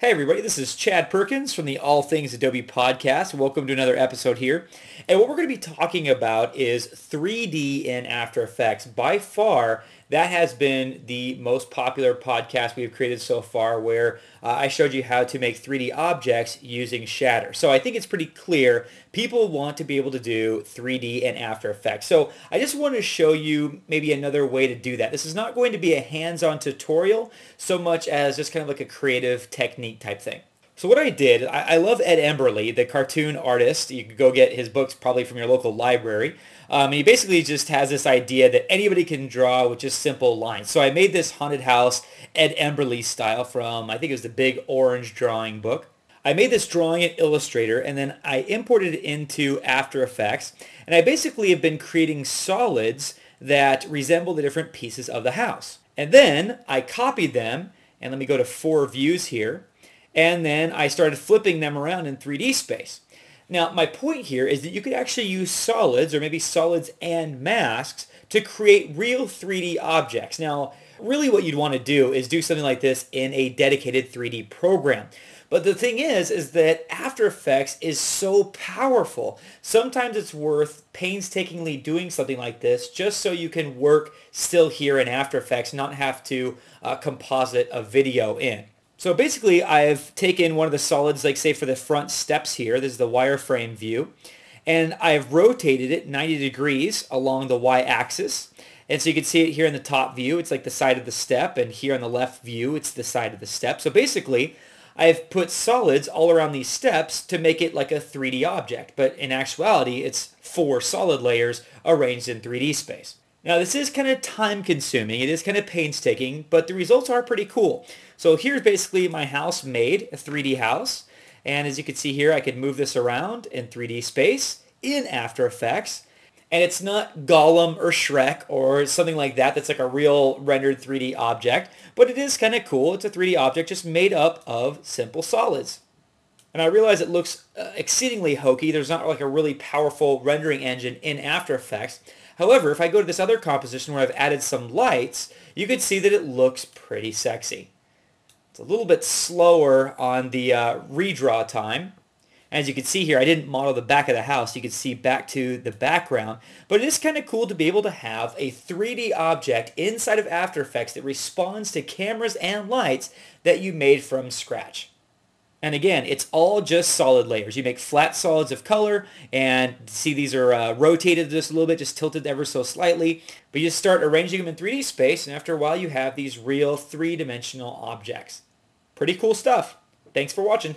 Hey everybody, this is Chad Perkins from the All Things Adobe podcast. Welcome to another episode here. And what we're going to be talking about is 3D in After Effects. By far, that has been the most popular podcast we've created so far where uh, I showed you how to make 3D objects using Shatter. So I think it's pretty clear people want to be able to do 3D in After Effects. So I just want to show you maybe another way to do that. This is not going to be a hands-on tutorial so much as just kind of like a creative technique type thing. So what I did, I, I, love Ed Emberley, the cartoon artist. You can go get his books probably from your local library. Um, he basically just has this idea that anybody can draw with just simple lines. So I made this haunted house Ed Emberley style from, I think it was the Big Orange drawing book. I made this drawing in Illustrator and then I imported it into After Effects. And I basically have been creating solids that resemble the different pieces of the house. And then I copied them, and let me go to four views here and then I started flipping them around in 3D space. Now, my point here is that you could actually use solids, or maybe solids and masks, to create real 3D objects. Now, really what you'd want to do is do something like this in a dedicated 3D program. But the thing is, is that After Effects is so powerful. Sometimes it's worth painstakingly doing something like this just so you can work still here in After Effects, not have to uh, composite a video in. So basically I've taken one of the solids, like say for the front steps here, this is the wireframe view, and I've rotated it 90 degrees along the y-axis. And so you can see it here in the top view, it's like the side of the step, and here on the left view, it's the side of the step. So basically, I've put solids all around these steps to make it like a 3D object, but in actuality, it's four solid layers arranged in 3D space. Now this is kind of time consuming, it is kind of painstaking, but the results are pretty cool. So here's basically my house made, a 3D house. And as you can see here, I could move this around in 3D space in After Effects. And it's not Gollum or Shrek or something like that that's like a real rendered 3D object, but it is kind of cool. It's a 3D object just made up of simple solids. And I realize it looks uh, exceedingly hokey. There's not like a really powerful rendering engine in After Effects. However, if I go to this other composition where I've added some lights, you can see that it looks pretty sexy. It's a little bit slower on the uh, redraw time. As you can see here, I didn't model the back of the house. You can see back to the background. But it is kind of cool to be able to have a 3D object inside of After Effects that responds to cameras and lights that you made from scratch. And again, it's all just solid layers. You make flat solids of color and see these are uh, rotated just a little bit, just tilted ever so slightly. But you just start arranging them in 3D space and after a while you have these real three-dimensional objects. Pretty cool stuff. Thanks for watching.